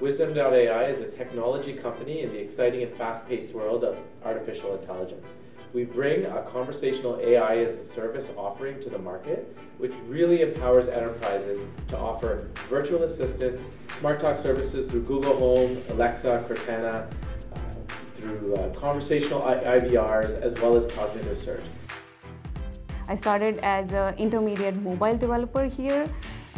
Wysdom.ai is a technology company in the exciting and fast-paced world of artificial intelligence. We bring a conversational AI as a service offering to the market, which really empowers enterprises to offer virtual assistants, smart talk services through Google Home, Alexa, Cortana, uh, through uh, conversational IVRs, as well as cognitive search. I started as an intermediate mobile developer here.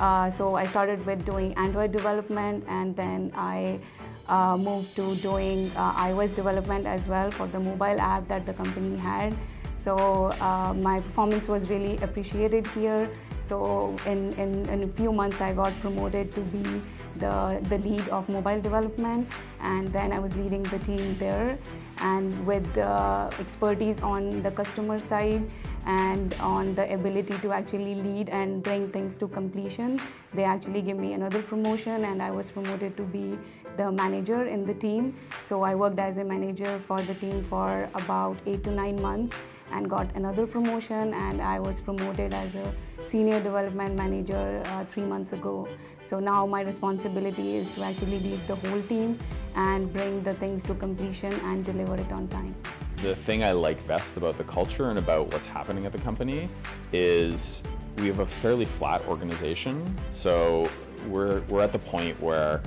Uh, so I started with doing Android development and then I uh, moved to doing uh, iOS development as well for the mobile app that the company had. So uh, my performance was really appreciated here. So in, in, in, a few months, I got promoted to be the, the lead of mobile development. And then I was leading the team there. And with the expertise on the customer side and on the ability to actually lead and bring things to completion, they actually gave me another promotion and I was promoted to be the manager in the team. So I worked as a manager for the team for about eight to nine months and got another promotion and I was promoted as a senior development manager uh, three months ago. So now my responsibility is to actually lead the whole team and bring the things to completion and deliver it on time. The thing I like best about the culture and about what's happening at the company is we have a fairly flat organization. So we're, we're at the point where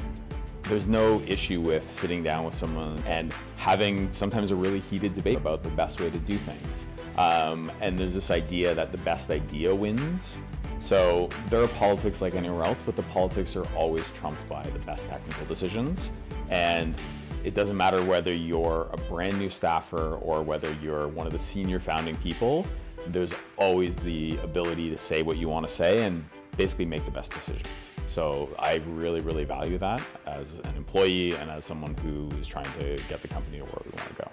there's no issue with sitting down with someone and having sometimes a really heated debate about the best way to do things. Um, and there's this idea that the best idea wins. So there are politics like anywhere else, but the politics are always trumped by the best technical decisions. And it doesn't matter whether you're a brand new staffer or whether you're one of the senior founding people, there's always the ability to say what you want to say and basically make the best decisions. So I really, really value that as an employee and as someone who is trying to get the company to where we want to go.